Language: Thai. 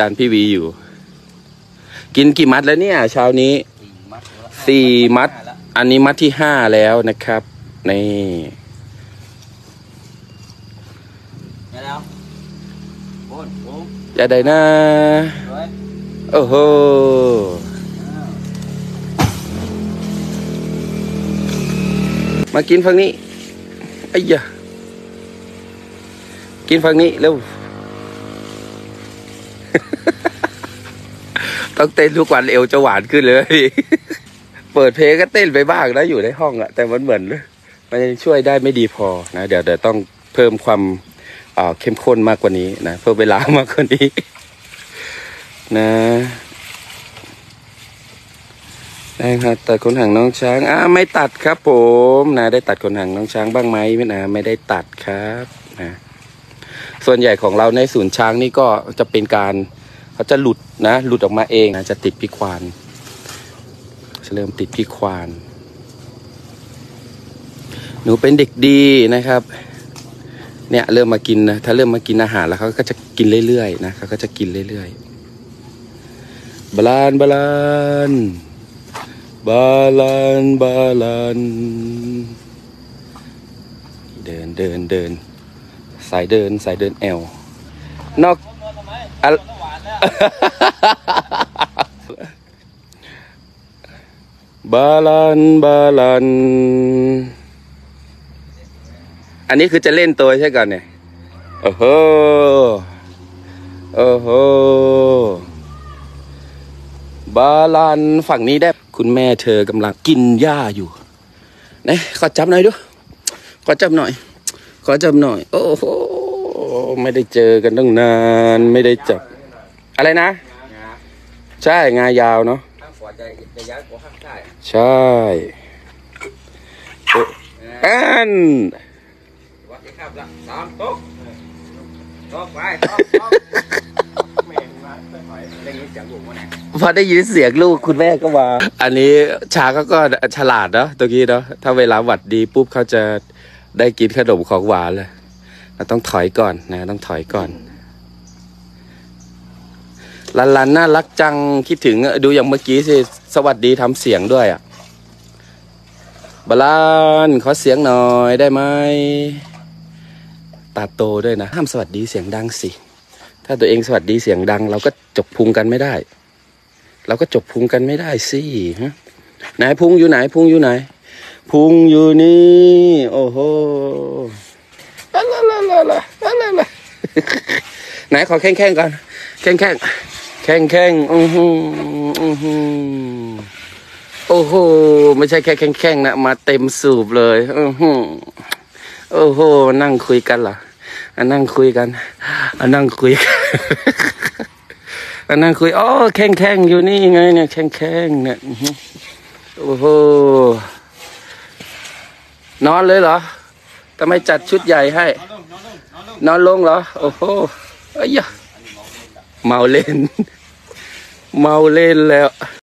จานพี่วีอยู่ กินกี่มัดแล้วเนี่ยเช้านี้สี่มัดหรือว่าห้าสี่มัดห้าละอันนี้มัดที่ห้าแล้วนะครับนี่ได้แล้วโอนโอ้อย่าได้นะสวยโอ้โหอ้าวมากินฝั่งนี้ไอ้ยะกินฝั่งนี้เร็ว ต้องเต้นทุกวันเอวจะหวานขึ้นเลยเปิดเพลงก็เต้นไปบ้างนะอยู่ในห้องอะแต่มันเหมือนมันยังช่วยได้ไม่ดีพอนะเดี๋ยวเดี๋ยวต้องเพิ่มความเอ่อเข้มข้นมากกว่านี้นะเพิ่มเวลามากกว่านี้ นะได้ครับตัดขนหางน้องช้างอ่าไม่ตัดครับผมนะได้ตัดขนหางน้องช้างบ้างไหมไม่นะไม่ได้ตัดครับนะส่วนใหญ่ของเราในศูนย์ช้างนี่ก็จะเป็นการ เขาจะหลุดนะ หลุดออกมาเองนะจะติดพี่ควานจะเริ่มติดพี่ควาน หนูเป็นเด็กดีนะครับ เนี่ยเริ่มมากินนะถ้าเริ่มมากินอาหารแล้วเขาก็จะกินเรื่อยๆนะเขาก็จะกินเรื่อยๆบาลานบาลานบาลานบาลานเดินเดินเดินสายเดินสายเดินแอลนอก บาลานบาลานอันนี้คือจะเล่นตัวใช่ก่อนเนี่ย โอ้โห โอ้โห บาลานฝั่งนี้ได้ คุณแม่เธอกำลังกินหญ้าอยู่นะขอจับหน่อยดู ขอจับหน่อย ขอจับหน่อย โอ้โห ไม่ได้เจอกันตั้งนาน ไม่ได้จับ อะไรนะ งาใช่งายาวเนาะข้างขวาจะจะยัดกว่าข้างซ้ายใช่เอ๊ะอันวัดที่ครับละสามต๊ะโต๊ะไปต๊ะโต๊ะแม่งมาไปได้ยินเสียงบุกมาไหนพอได้ยินเสียงลูกคุณแม่ก็มา อันนี้ชาก็ก็ฉลาดเนาะตัวกี้เนาะถ้าเวลาหวัดดีปุ๊บเขาจะได้กินขนมของหวานเลยเราต้องถอยก่อนนะ ต้องถอยก่อน ลันลันน่ารักจังคิดถึงดูอย่างเมื่อกี้สิสวัสดีทำเสียงด้วยอะบาลานขอเสียงหน่อยได้ไหมตาโตด้วยนะห้ามสวัสดีเสียงดังสิ ถ้าตัวเองสวัสดีเสียงดัง เราก็จบพุงกันไม่ได้ เราก็จบพุงกันไม่ได้สิฮะไหนพุงอยู่ไหน พุงอยู่ไหน พุงอยู่นี่ โอ้โหอะละละละละอะละละไหนขอแข้งแข้งๆก่อนแข้งแข้ง แข้งแข้งอือหืออือหือโอ้โห ไม่ใช่แค่แข้งแข้งนะ มาเต็มสูบเลยอือหือโอ้โห นั่งคุยกันเหรออะนั่งคุยกันอะนั่งคุยกันอันนั้นคุยอ๋อแข้งแข้งอยู่นี่ไงเนี่ยแข้งแข้งเนี่ยโอ้โหนอนเลยเหรอทำไมจัดชุดใหญ่ให้ นอนลงนอนลงนอนลงเหรอ โอ้โหเอ้ย เมาเล่น เมาเล่นแล้ว